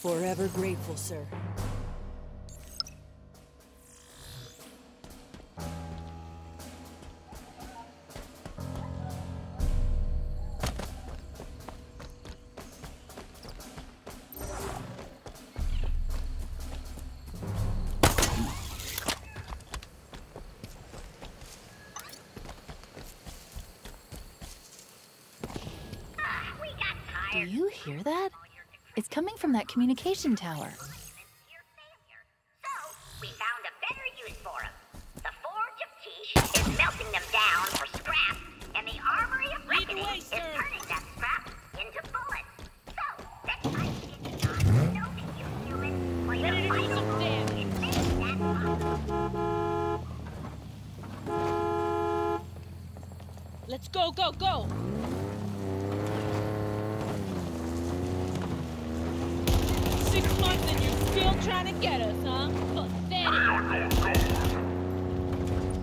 Forever grateful, sir. Do you hear that? It's coming from that communication tower. So, we found a better use for them. The Forge of Teash is melting them down for scrap, and the Armory of Reckoning is turning that scrap into bullets. So, next time you get to know that you humans play the final role in making that possible. Let's go, go, go! Six months and you're still trying to get us, huh? Pathetic.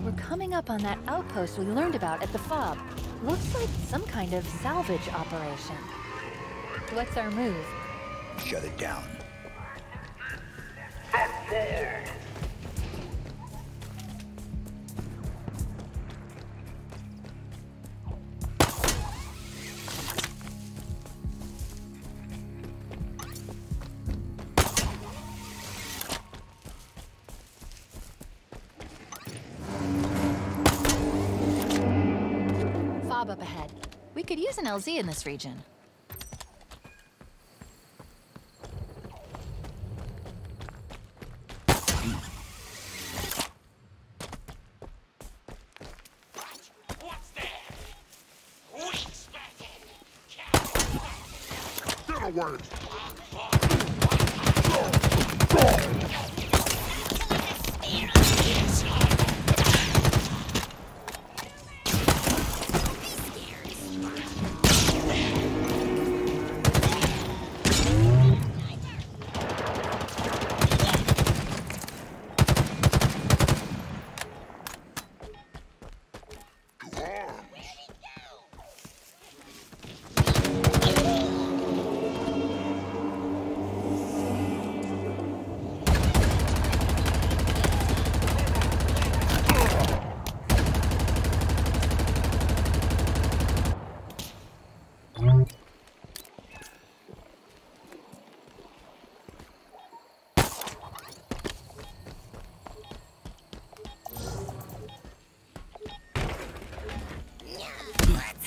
We're coming up on that outpost we learned about at the FOB. Looks like some kind of salvage operation. What's our move? Shut it down. FOB up ahead. We could use an LZ in this region.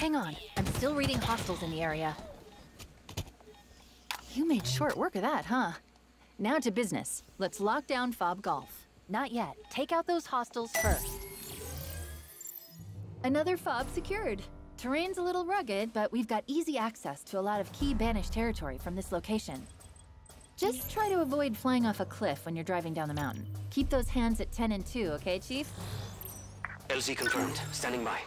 Hang on, I'm still reading hostiles in the area. You made short work of that, huh? Now to business. Let's lock down Fob Golf. Not yet. Take out those hostiles first. Another fob secured. Terrain's a little rugged, but we've got easy access to a lot of key banished territory from this location. Just try to avoid flying off a cliff when you're driving down the mountain. Keep those hands at 10 and 2, okay, Chief? LZ confirmed. Standing by.